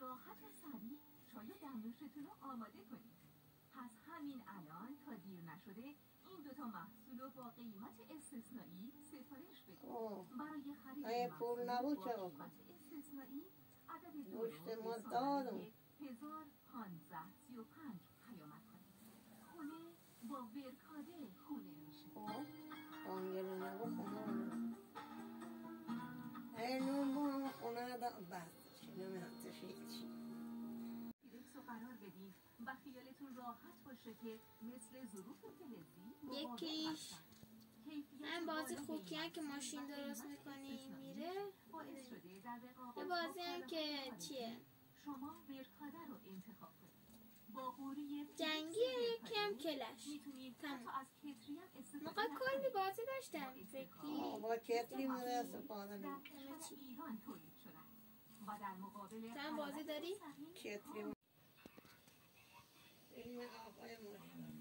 راحت و سریع چای و دمنوشتون رو آماده کنید. پس همین الان تا دیر نشده این دوتا محصول رو با قیمت استثنایی سفارش بدید. اوه برای خرید محصول با قیمت؟ استثنایی عدد دو رو راحت باشه که مثل ظروف فلزی یکیش. همین بازی خوکی هم که ماشین درست می‌کنی میره. یه با بازی هم که چیه؟ شما ورکاده رو انتخاب کنید. با قوری یکی هم کلش تمام. حتی از کتری هم استفاده موقع. کلی بازی داشتم فکری. با کتری کشور ایران تولید شدن. و در مقابل تو هم بازی داری؟ کتری این آقای ماشین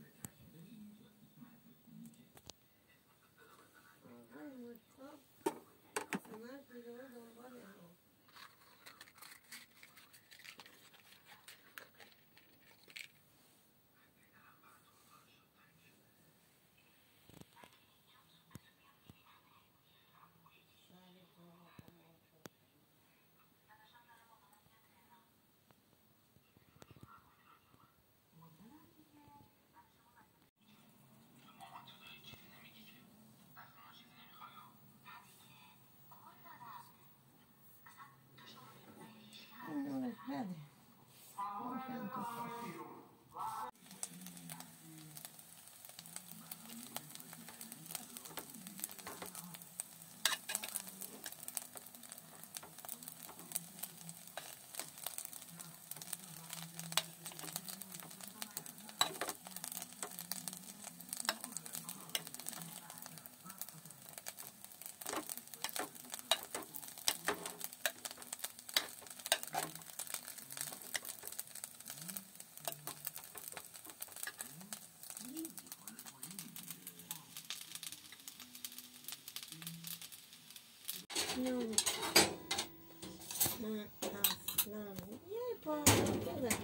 なんあんやっぱそうだで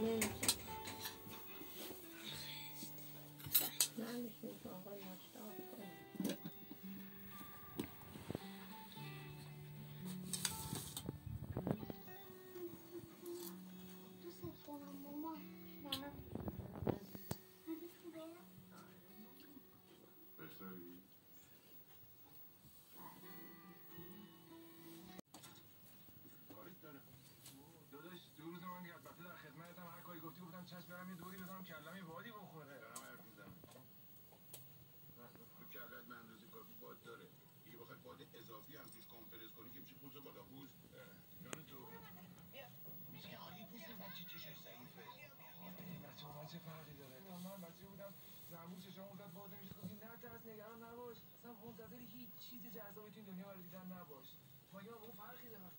火が上がりました دو روز من دیگه البته در خدمتم هر کاری گفتی گفتم چشم برم یه دوری بزنم کلم یه وادی بخوره. دارم حرف می‌زنم. تو کلت به اندازه کافی باد داره. دیگه بخوای باد اضافی هم توش کمپرس کنی که میشه پوز بالا پوز. جان تو. میشه حالی پوز بچه چشش ضعیفه. بچه من چه فرقی داره؟ من بچه بودم زنبور چشام زد باده میشه گفتی نه ترس نگران نباش. اصلا منتظر هیچ چیز جذابی تو دنیا برای دیدن نباش. مگه من اون فرقی دارم